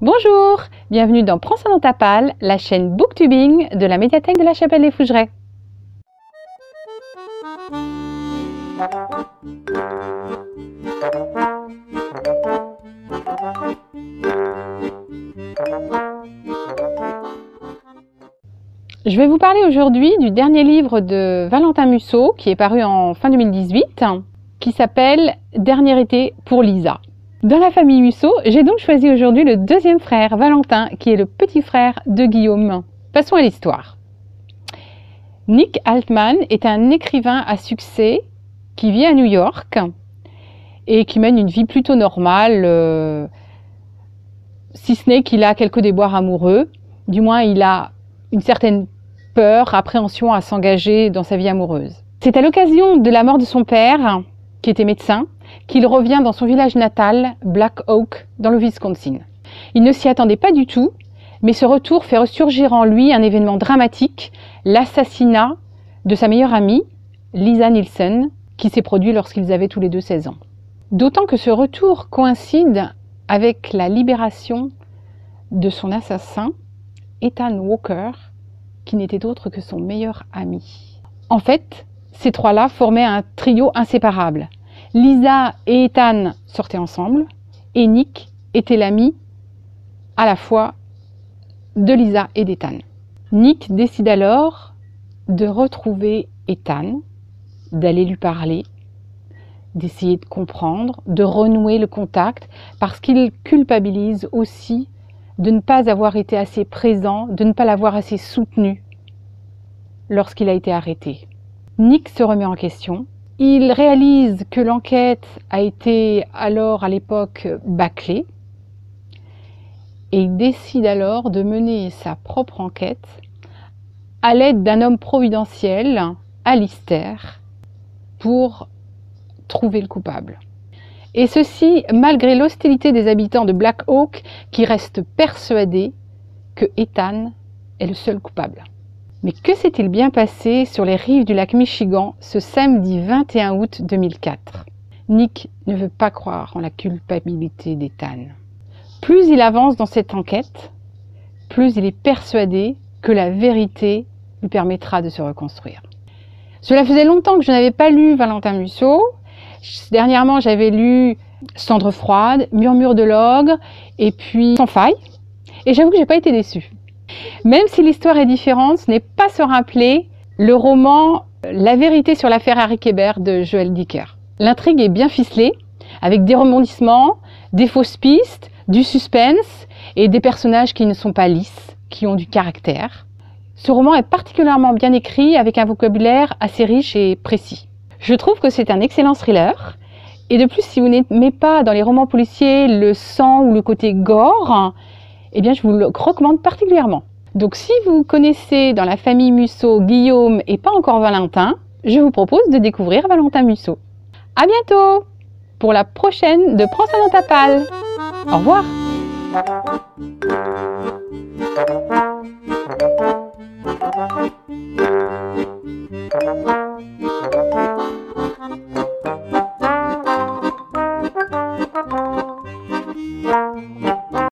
Bonjour, bienvenue dans Prends ça dans ta palle, la chaîne Booktubing de la médiathèque de la Chapelle des Fougerets. Je vais vous parler aujourd'hui du dernier livre de Valentin Musso qui est paru en fin 2018 qui s'appelle Dernier été pour Lisa. Dans la famille Musso, j'ai donc choisi aujourd'hui le deuxième frère, Valentin, qui est le petit frère de Guillaume. Passons à l'histoire. Nick Altman est un écrivain à succès qui vit à New York et qui mène une vie plutôt normale, euh, si ce n'est qu'il a quelques déboires amoureux. Du moins, il a une certaine peur, appréhension à s'engager dans sa vie amoureuse. C'est à l'occasion de la mort de son père, qui était médecin, qu'il revient dans son village natal, Black Oak, dans le Wisconsin. Il ne s'y attendait pas du tout, mais ce retour fait ressurgir en lui un événement dramatique, l'assassinat de sa meilleure amie, Lisa Nielsen, qui s'est produit lorsqu'ils avaient tous les deux 16 ans. D'autant que ce retour coïncide avec la libération de son assassin, Ethan Walker, qui n'était autre que son meilleur ami. En fait, ces trois-là formaient un trio inséparable. Lisa et Ethan sortaient ensemble et Nick était l'ami à la fois de Lisa et d'Ethan. Nick décide alors de retrouver Ethan, d'aller lui parler, d'essayer de comprendre, de renouer le contact, parce qu'il culpabilise aussi de ne pas avoir été assez présent, de ne pas l'avoir assez soutenu lorsqu'il a été arrêté. Nick se remet en question, il réalise que l'enquête a été alors à l'époque bâclée et il décide alors de mener sa propre enquête à l'aide d'un homme providentiel, Alistair, pour trouver le coupable. Et ceci malgré l'hostilité des habitants de Black Oak qui restent persuadés que Ethan est le seul coupable. Mais que s'est-il bien passé sur les rives du lac Michigan ce samedi 21 août 2004 Nick ne veut pas croire en la culpabilité d'Ethan. Plus il avance dans cette enquête, plus il est persuadé que la vérité lui permettra de se reconstruire. Cela faisait longtemps que je n'avais pas lu Valentin Musso. Dernièrement, j'avais lu Cendre froide, Murmure de l'ogre et puis Sans faille. Et j'avoue que j'ai pas été déçue. Même si l'histoire est différente, ce n'est pas se rappeler le roman La vérité sur l'affaire Harry Kéber de Joël Dicker. L'intrigue est bien ficelée, avec des rebondissements, des fausses pistes, du suspense et des personnages qui ne sont pas lisses, qui ont du caractère. Ce roman est particulièrement bien écrit avec un vocabulaire assez riche et précis. Je trouve que c'est un excellent thriller. Et de plus, si vous n'aimez pas dans les romans policiers le sang ou le côté gore, eh bien, je vous le recommande particulièrement. Donc, si vous connaissez dans la famille Musso Guillaume et pas encore Valentin, je vous propose de découvrir Valentin Musso. À bientôt pour la prochaine de Prends ça dans ta palle. Au revoir.